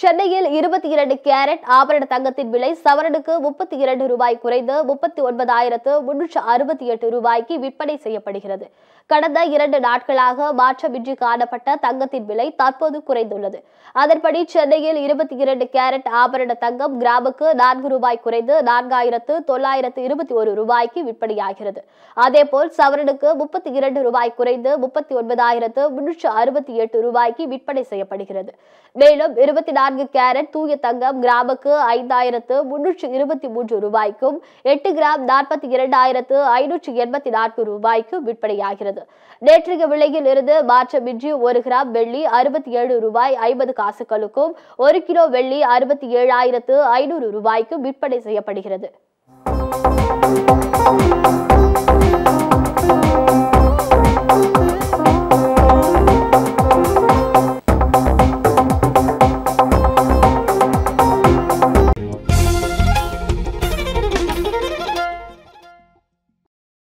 சென்னையில் இருபத்தி இரண்டு கேரட் ஆபரண தங்கத்தின் விலை சவரனுக்கு முப்பத்தி இரண்டு ரூபாய் குறைந்து முப்பத்தி ஒன்பதாயிரத்து முன்னூற்று அறுபத்தி எட்டு ரூபாய்க்கு விற்பனை செய்யப்படுகிறது. கடந்த இரண்டு நாட்களாக மாற்றமின்றி காணப்பட்ட தங்கத்தின் விலை தற்போது குறைந்துள்ளது. அதன்படி சென்னையில் இருபத்தி இரண்டு கேரட் ஆபரண தங்கம் கிராமுக்கு நான்கு ரூபாய் குறைந்து நான்காயிரத்து தொள்ளாயிரத்து இருபத்தி ஒரு ரூபாய்க்கு விற்பனையாகிறது. அதேபோல் சவரனுக்கு முப்பத்தி இரண்டு ரூபாய் குறைந்து முப்பத்தி ஒன்பதாயிரத்து முன்னூற்று அறுபத்தி எட்டு ரூபாய்க்கு விற்பனை செய்யப்படுகிறது. மேலும் இருபத்தி நான்கு கேரட் தூய தங்கம் கிராமுக்கு ஐந்தாயிரத்து முன்னூற்று இருபத்தி மூன்று ரூபாய்க்கும் எட்டு கிராம் நாற்பத்தி இரண்டாயிரத்து ஐநூற்று எண்பத்தி நான்கு ரூபாய்க்கும் விற்பனையாகிறது. நேற்றைய விலையில் இருந்து மாற்றமின்றி ஒரு கிராம் வெள்ளி அறுபத்தி ஏழு ரூபாய் ஐம்பது காசுகளுக்கும் ஒரு கிலோ வெள்ளி அறுபத்தி ஏழாயிரத்து ஐநூறு ரூபாய்க்கும் விற்பனை செய்யப்படுகிறது.